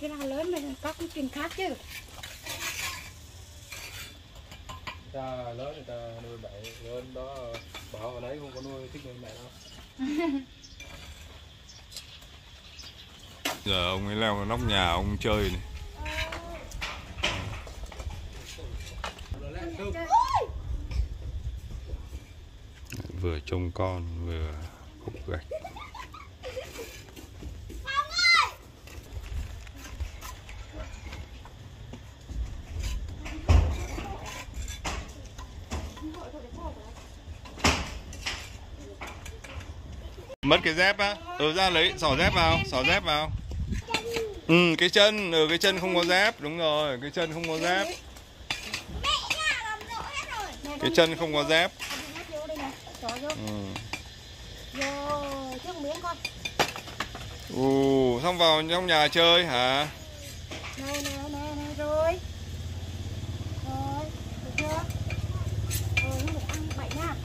cái nào lớn mình có cái chuyện khác chứ
ta lớn người ta nuôi bậy lớn đó bảo lấy không có nuôi, thích nuôi mẹ đâu
Giờ ông ấy leo vào nóc nhà ông chơi này. Vừa trông con vừa khúc gạch. Mất cái dép á? Ừ ra lấy xỏ dép vào, xỏ dép vào. Ừ, cái chân, ừ cái chân không có dép, đúng rồi, cái chân không có dép. Cái chân không có dép. Ừ. ừ xong vào trong nhà chơi hả?
này rồi rồi được chưa rồi không được ăn bậy nha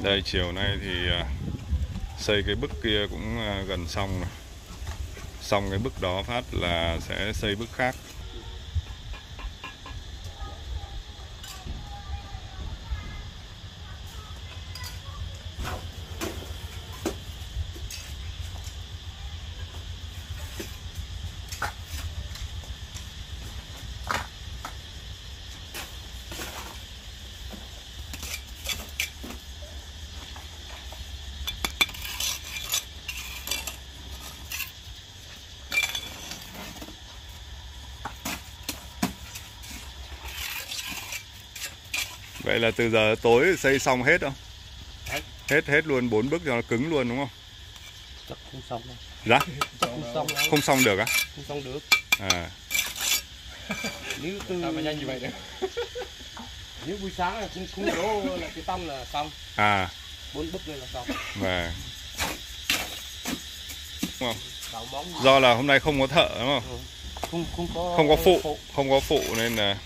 Đây chiều nay thì à, xây cái bức kia cũng à, gần xong rồi. Xong cái bức đó phát là sẽ xây bức khác. Vậy là từ giờ tối xây xong hết không?
Hết.
Hết hết luôn bốn bức cho nó cứng luôn đúng không?
chắc không xong đâu.
Dạ,
chắc không xong đâu.
Không xong được á?
không xong được.
À,
nếu từ sao mà nhanh như vậy được? Nếu buổi sáng là không không đổ là cái tâm là xong.
À,
bốn bức lên là xong.
Và
đào móng.
Do là hôm nay không có thợ đúng không?
không không có
Không có phụ, không có phụ nên là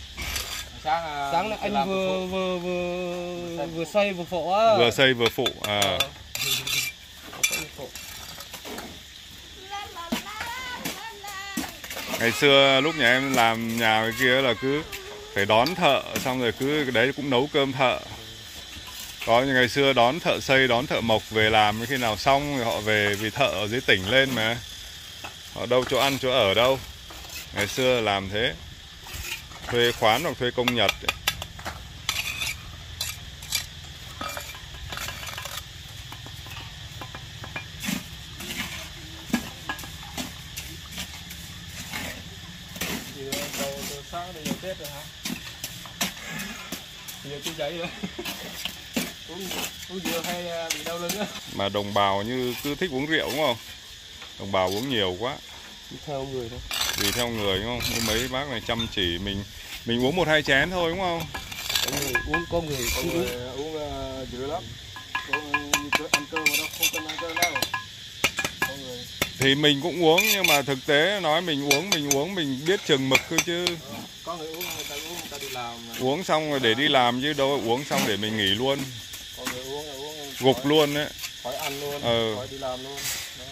sáng
sáng là anh vừa vừa vừa vừa xoay vừa phổ á.
Vừa xây vừa phụ. À,
Ờ.
Ngày xưa lúc nhà em làm nhà cái kia là cứ phải đón thợ xong rồi cứ đấy cũng nấu cơm thợ. Có những ngày xưa đón thợ xây đón thợ mộc về làm khi nào xong rồi họ về vì thợ ở dưới tỉnh lên mà. Họ đâu chỗ ăn chỗ ở đâu. Ngày xưa làm thế thuê khoán hoặc thuê công nhật.
Ờ, sáng bây giờ tết rồi hả? Giờ hay ờ, bị đau lưng á?
Mà đồng bào như cứ thích uống rượu đúng không? Đồng bào uống nhiều quá.
Tùy theo người thôi.
Tùy theo người đúng không? Mấy bác này chăm chỉ mình mình uống một hai chén thôi đúng không?
Có người uống có người
có
không
người
uống.
uống uh, dữ lắm.
Có người cơ- ăn cơm mà đâu không cần ăn cơm đâu.
Thì mình cũng uống nhưng mà thực tế nói mình uống mình uống mình biết chừng mực thôi chứ.
Có người uống người ta uống người ta đi làm mà.
uống xong rồi để đi làm chứ đâu uống xong để mình nghỉ luôn.
Có người uống là uống
gục luôn đấy
khỏi ăn luôn
Ừ.
khỏi đi làm luôn. Đó.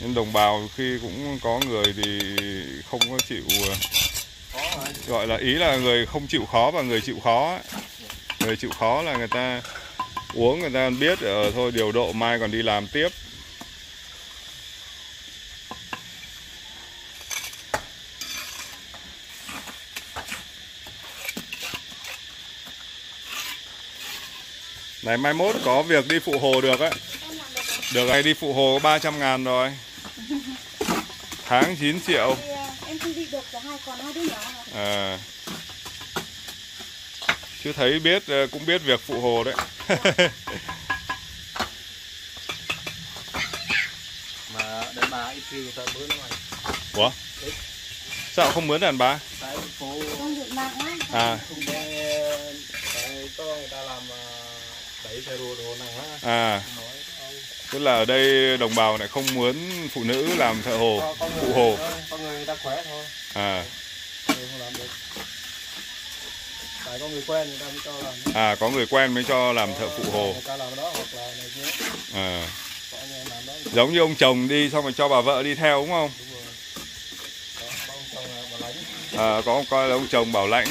nhưng đồng bào khi cũng có người thì không có chịu gọi là ý là người không chịu khó và người chịu khó ấy. người chịu khó là người ta uống, người ta biết ở thôi điều độ, mai còn đi làm tiếp. Này, mai mốt có việc đi phụ hồ được ấy.
Được rồi
đi phụ hồ 300 ngàn rồi. Tháng 9 triệu.
Ờ, em không đi được cả hai còn hai đứa nhỏ
À. Chứ thấy biết ờ, cũng biết việc phụ hồ đấy.
mà đàn bà ít khi người ta nó mày
Ủa? Sao không mướn đàn bà?
tại phố
công việc nặng lắm
À,
không nghe tại có người ta làm à, đẩy xe rùa đồ nặng á
à, tức là ở đây đồng bào lại không muốn phụ nữ làm thợ hồ, phụ hồ.
có người người ta khỏe thôi
À,
người không làm được tại có người quen người ta mới cho làm
à có người quen mới cho làm thợ phụ hồ.
người ta làm đó hoặc là này kia
À, giống như ông chồng đi xong rồi cho bà vợ đi theo đúng không?
đúng rồi đó, có ông chồng là bà lãnh
À, có coi là ông chồng bảo lãnh.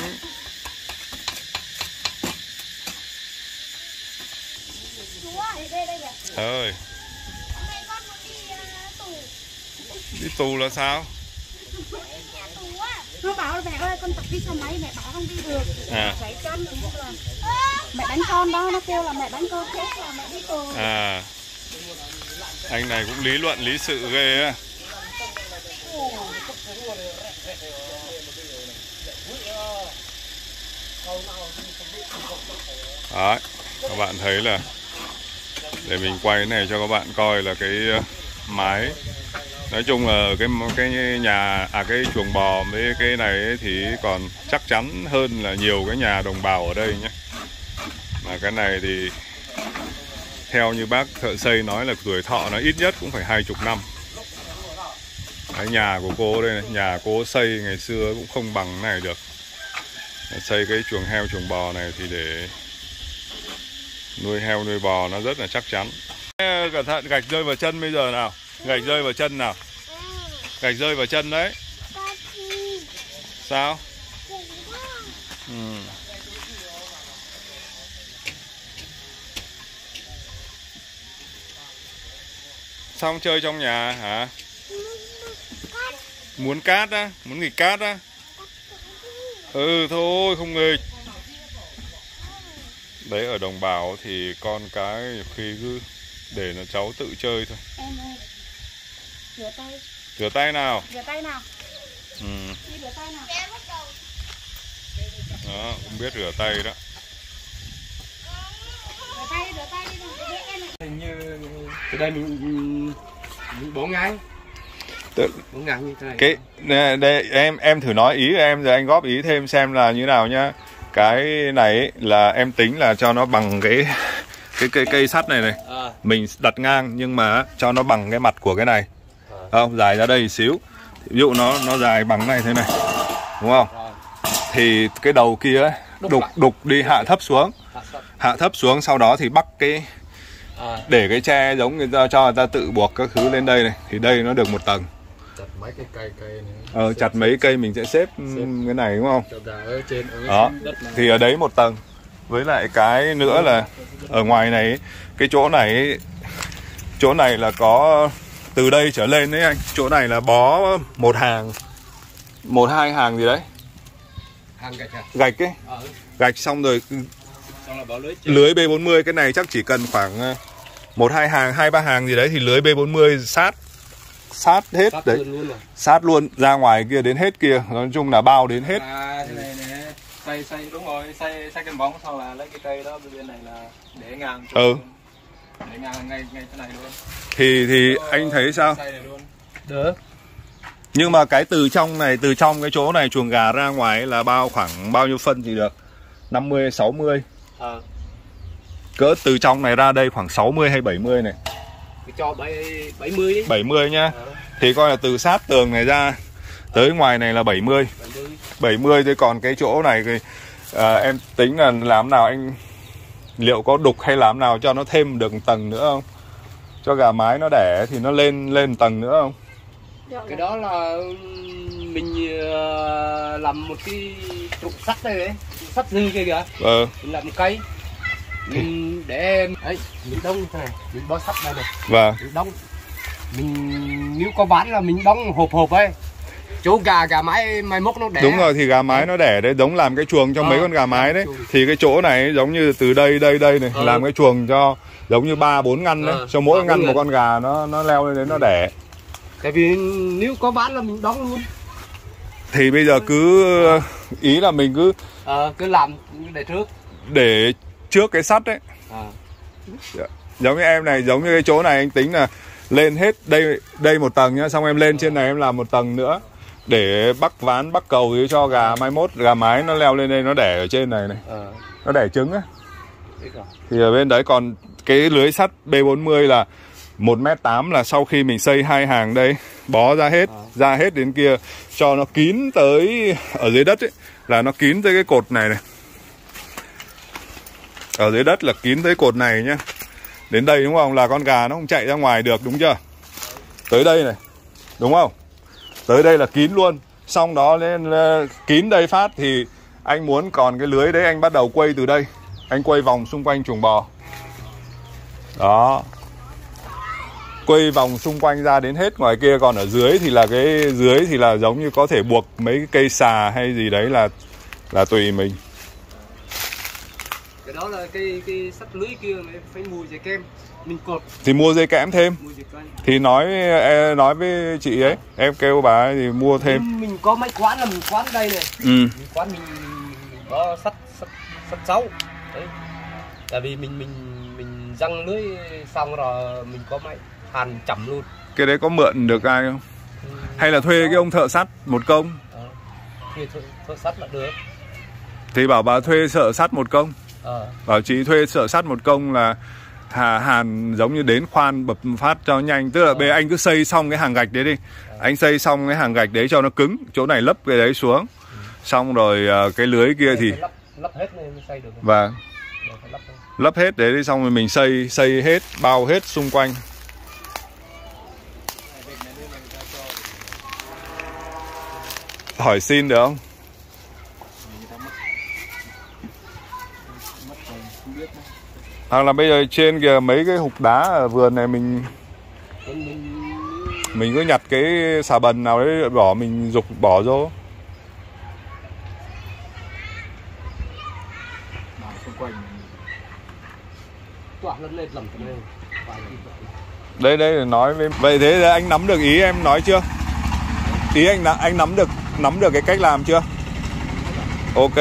ơi đây đây kìa
Ơi,
hôm nay con muốn đi à, tù
đi tù là sao?
nhà tù á nó bảo là mẹ ơi con tập đi xe máy mẹ bảo không đi được
À
mẹ đánh con đó nó kêu là mẹ đánh con chết là mẹ đi tù
À, anh này cũng lý luận lý sự ghê á. Đấy, các bạn thấy là để mình quay cái này cho các bạn coi là cái ờ, mái nói chung là cái cái nhà à cái chuồng bò với cái này thì còn chắc chắn hơn là nhiều cái nhà đồng bào ở đây nhé. Mà cái này thì theo như bác thợ xây nói là tuổi thọ nó ít nhất cũng phải hai chục năm. Cái nhà của cô đây này, nhà cô xây ngày xưa cũng không bằng này được. Xây cái chuồng heo chuồng bò này thì để nuôi heo nuôi bò nó rất là chắc chắn. Cẩn thận gạch rơi vào chân bây giờ nào gạch rơi vào chân nào? Gạch rơi vào chân đấy. Sao? Ừ. xong chơi trong nhà hả? Muốn cát á, muốn nghịch cát á. Ừ thôi, không nghịch. Đấy, ở đồng bào thì con cái khi cứ để nó cháu tự chơi thôi.
Em ơi rửa tay.
Rửa tay nào.
Rửa tay nào.
Ừ.
đi rửa tay nào.
Đó cũng biết rửa tay đó.
Rửa tay rửa tay đi
hình như từ đây mình bốn ngày
Tự-
bốn ngày như thế này.
Cái nè, đây em em thử nói ý của em rồi anh góp ý thêm xem là như nào nhá. Cái này ấy là em tính là cho nó bằng cái cái cây cây sắt này này.
À,
mình đặt ngang nhưng mà cho nó bằng cái mặt của cái này không dài ra đây xíu. Ví dụ nó nó dài bằng này thế này đúng không? Thì cái đầu kia ấy,
Đục
đục đi hạ thấp xuống.
Hạ
thấp. Xuống sau đó thì bắt cái
à.
để cái tre giống người ta cho người ta tự buộc các thứ lên đây này. Thì đây nó được một tầng.
Chặt mấy cái cây cây này.
Ờ, chặt mấy cây mình sẽ xếp cái này đúng không?
Cho gà ở trên ở
đó. thì ở đấy một tầng. Với lại cái nữa là ở ngoài này cái chỗ này chỗ này là có từ đây trở lên đấy anh chỗ này là bó một hàng. Một hai hàng gì đấy?
Hàng gạch à?
Gạch ấy.
Ờ.
Gạch xong rồi
xong lưới
lưới B40 cái này chắc chỉ cần khoảng ờ, một hai hàng hai ba hàng gì đấy thì lưới B40 sát sát hết
Cắt
đấy.
luôn luôn rồi.
Sát luôn ra ngoài kia đến hết kia. Nói chung là bao đến hết.
À, thế này nè. Xây xây đúng rồi xây xây cái bóng sau là lấy cái cây đó bên này là để ngang
Ừ.
để ngang ngay ngay thế này luôn
thì thì anh thấy sao?
Được
nhưng mà cái từ trong này từ trong cái chỗ này chuồng gà ra ngoài là bao khoảng bao nhiêu phân thì được? 50 60
ờ.
Cỡ từ trong này ra đây khoảng 60 hay 70 này?
Thì cho bảy bảy mươi đi.
70 nhá.
Ờ.
thì coi là từ sát tường này ra tới ngoài này là 70
bảy mươi.
70 thế còn cái chỗ này thì à, em tính là làm nào anh liệu có đục hay làm nào cho nó thêm được một tầng nữa không? Cho gà mái nó đẻ thì nó lên lên một tầng nữa không?
Cái đó là mình ờ, làm một cái trụ sắt đây đấy. Trụ sắt dư kia kìa.
Ờ.
Mình làm một cây. Mình để ấy mình đông thế này mình bó sắt đây. Này
và
mình đóng. Mình nếu có bán là mình đóng hộp hộp ấy chỗ gà gà mái mai mốt nó đẻ.
Đúng rồi thì gà mái nó đẻ đấy giống làm cái chuồng cho
Ờ,
mấy con gà mái đấy.
Chuồng.
thì cái chỗ này giống như từ đây đây đây này
Ờ.
làm cái chuồng cho giống như ba bốn ngăn đấy.
Ờ,
cho mỗi
ờ,
ngăn một con gà nó nó leo lên đấy nó đẻ.
Tại vì nếu có bán là mình đóng luôn.
Thì bây giờ cứ ý là mình cứ
ờ cứ làm để trước.
để trước cái sắt đấy.
À.
giống như em này giống như cái chỗ này anh tính là lên hết đây đây một tầng nhá xong em lên trên này em làm một tầng nữa để bắc ván bắc cầu thì cho gà mai mốt gà mái nó leo lên đây nó đẻ ở trên này này.
Ờ.
Nó đẻ trứng á.
Rồi
thì ở bên đấy còn cái lưới sắt B40 là 1m8 là sau khi mình xây hai hàng đây bó ra hết
Ờ.
ra hết đến kia cho nó kín tới ở dưới đất ấy là nó kín tới cái cột này này. Ở dưới đất là kín tới cột này nhá. Đến đây đúng không? Là con gà nó không chạy ra ngoài được đúng chưa? Tới đây này đúng không tới đây là kín luôn. Xong đó lên ờ, kín đây phát thì anh muốn còn cái lưới đấy, anh bắt đầu quay từ đây. Anh quay vòng xung quanh chuồng bò. Đó. Quay vòng xung quanh ra đến hết ngoài kia, còn ở dưới thì là cái, dưới thì là giống như có thể buộc mấy cái cây xà hay gì đấy là là tùy mình.
Cái đó là cái cái sắt lưới kia, phải mùi dây kem mình cột.
Thì mua dây kẽm thêm.
Dây
thì nói e, nói với chị ấy em kêu bà ấy thì mua thêm.
mình có mấy quán là mình quán đây này.
Ừ.
Mình quán mình, mình có sắt sắt sắt sáu. Đấy. Tại vì mình mình mình răng lưới xong rồi mình có máy hàn chậm luôn.
Cái đấy có mượn được ai không?
Ừ,
hay là thuê cái ông thợ sắt một công?
Ờ, thuê thuê, thuê sắt là được.
Thì bảo bà thuê thợ sắt một công.
Ờ.
Bảo chị thuê thợ sắt một công là hà hàn giống như đến khoan bập phát cho nhanh. Tức là bây giờ anh cứ xây xong cái hàng gạch đấy đi. Anh xây xong cái hàng gạch đấy cho nó cứng chỗ này lấp cái đấy xuống. Xong rồi ờ, cái lưới kia thì
hết mới xây được.
Và
phải lắp lên.
lấp hết đấy đi xong rồi mình xây xây hết bao hết xung quanh. Hỏi xin được không hoặc là bây giờ trên kìa mấy cái hục đá ở vườn này mình
Mình-
cứ nhặt cái xà bần nào đấy bỏ mình dục bỏ vô. Đây đây nói với vậy thế anh nắm được ý em nói chưa? Ý anh anh nắm được nắm được cái cách làm chưa? Ok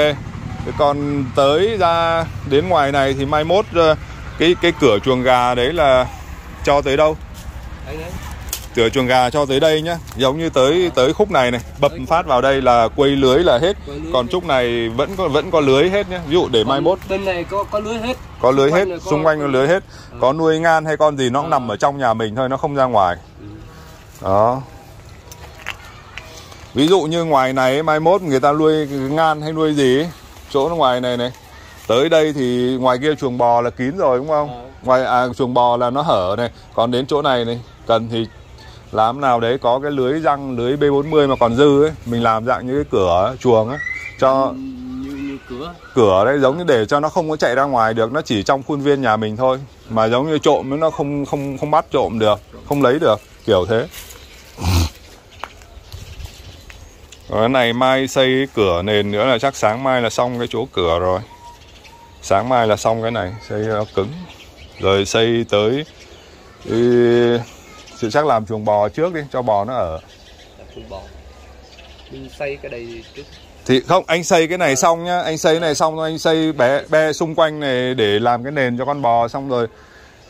còn tới ra đến ngoài này thì mai mốt ờ, cái cái cửa chuồng gà đấy là cho tới đâu? Cửa chuồng gà cho tới đây nhá. Giống như tới tới khúc này này bập phát vào đây là quây lưới là hết. Còn trúc này vẫn có vẫn có lưới hết nhá. Ví dụ để mai mốt.
bên này có có lưới hết.
Có lưới hết
có-
xung quanh có lưới hết. Có nuôi ngan hay con gì nó cũng
Ờ.
nằm ở trong nhà mình thôi nó không ra ngoài. Đó. Ví dụ như ngoài này mai mốt người ta nuôi ngan hay nuôi gì? ấy, chỗ ngoài này này. Tới đây thì ngoài kia chuồng bò là kín rồi đúng không?
Ờ.
ngoài à, chuồng bò là nó hở này. Còn đến chỗ này này cần thì làm nào đấy có cái lưới răng lưới B40 mà còn dư ấy. Mình làm dạng như cái cửa chuồng ấy cho
như như cửa.
cửa đấy giống như để cho nó không có chạy ra ngoài được nó chỉ trong khuôn viên nhà mình thôi. Mà giống như trộm nó không không không bắt trộm được không lấy được kiểu thế Rồi cái này mai xây cái cửa nền nữa là chắc sáng mai là xong cái chỗ cửa rồi. Sáng mai là xong cái này xây nó cứng. Rồi xây tới ừ, Chị chắc làm chuồng bò trước đi cho bò nó ở.
Chuồng bò. Mình xây cái đây trước.
Thì không anh xây cái này xong nhá anh xây cái này xong rồi anh xây bé be xung quanh này để làm cái nền cho con bò xong rồi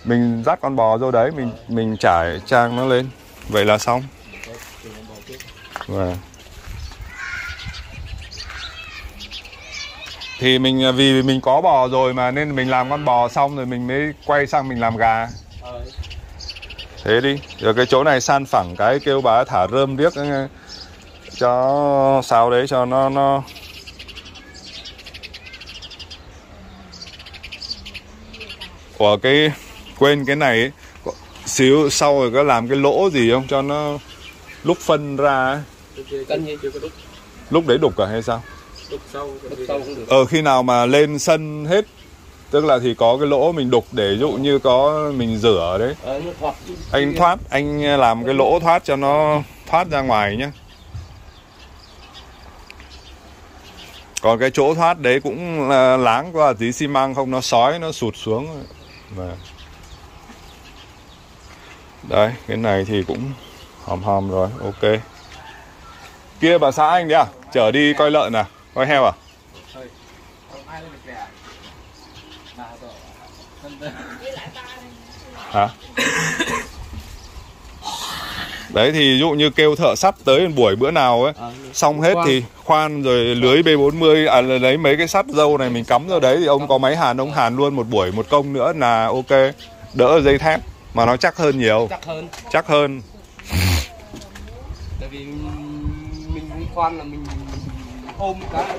mình dắt con bò vô đấy mình mình trải trang nó lên. Vậy là xong. Vâng. Thì mình à, vì mình có bò rồi mà nên mình làm con bò xong rồi mình mới quay sang mình làm gà. Thế đi rồi cái chỗ này san phẳng cái kêu bà thả rơm điếc ấy, cho sao đấy cho nó nó. Ủa cái quên cái này ấy, xíu sau rồi có làm cái lỗ gì không cho nó lúc phân ra ấy, lúc đấy đục à hay sao
đục sâu
đúc sâu cũng được.
Ờ khi nào mà lên sân hết tức là thì có cái lỗ mình đục để ví dụ như có mình rửa đấy.
Ờ,
anh thoát anh làm cái lỗ thoát cho nó thoát ra ngoài nhé còn cái chỗ thoát đấy cũng là láng qua tí xi măng không nó sói nó sụt xuống. Mà. Đấy cái này thì cũng hòm hòm rồi ok. Kia bà xã anh đấy à chở đi coi lợn à coi heo à?
Rồi
hả? Đấy thì ví dụ như kêu thợ sắt tới buổi bữa nào ấy xong hết thì khoan rồi lưới B40 à lấy mấy cái sắt dâu này mình cắm vào đấy thì ông có máy hàn ông hàn luôn một buổi một công nữa là ok. Đỡ dây thép mà nó chắc hơn nhiều.
Chắc hơn.
Chắc hơn.
Tại vì mình khoan là mình ôm đấy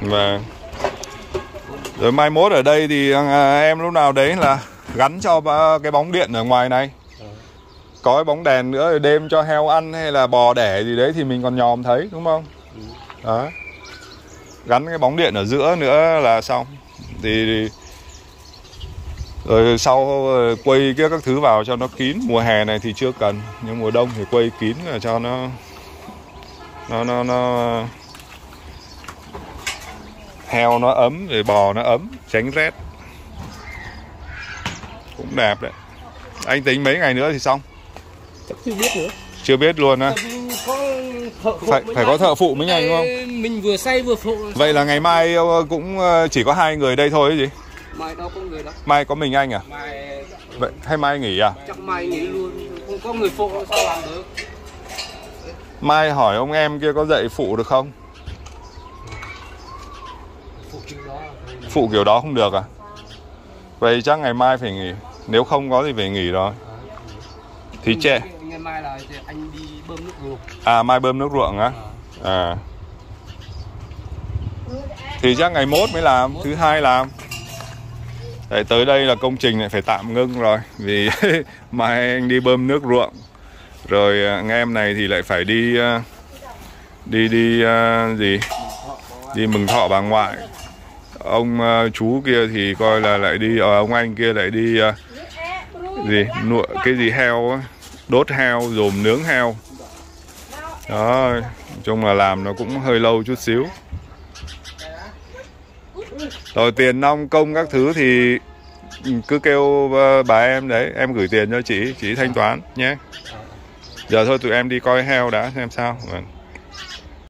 và rồi mai mốt ở đây thì à, em lúc nào đấy là gắn cho cái bóng điện ở ngoài này. Có cái bóng đèn nữa đêm cho heo ăn hay là bò đẻ gì đấy thì mình còn nhòm thấy đúng không? Đó. Gắn cái bóng điện ở giữa nữa là xong. Thì, thì rồi sau ờ, quây kia các thứ vào cho nó kín. Mùa hè này thì chưa cần nhưng mùa đông thì quây kín là cho nó nó nó nó heo nó ấm rồi bò nó ấm tránh rét. Cũng đẹp đấy. Anh tính mấy ngày nữa thì xong?
Chắc chưa biết nữa.
Chưa biết luôn á. Phải phải có thợ phụ mới nhanh đúng không?
mình vừa xây vừa phụ.
Vậy là ngày mai ờ, cũng ờ, chỉ có hai người đây thôi gì?
Mai đâu có người đâu.
Mai có mình anh à?
Mai
vậy hay mai nghỉ à?
Chắc mai nghỉ luôn. Không có người phụ sao làm được?
Mai hỏi ông em kia có dạy phụ được không
phụ kiểu đó thì
phụ kiểu đó không được à? Vậy chắc ngày mai phải nghỉ. Nếu không có thì phải nghỉ rồi. Thì trẻ
ngày mai là anh đi bơm nước ruộng.
À mai bơm nước ruộng á? À. Thì chắc ngày mốt mới làm thứ hai làm. Đấy, tới đây là công trình này phải tạm ngưng rồi vì mai anh đi bơm nước ruộng. Rồi à, nghe em này thì lại phải đi à, đi đi à, gì? Đi mừng thọ bà ngoại ông ờ, chú kia thì coi là lại đi ờ, ông anh kia lại đi ờ, gì nụa cái gì heo á đốt heo dồm nướng heo. Đó nói chung là làm nó cũng hơi lâu chút xíu. Rồi tiền nong công các thứ thì cứ kêu ờ, bà em đấy em gửi tiền cho chị chị thanh toán nhé. Giờ thôi tụi em đi coi heo đã xem sao. Vâng.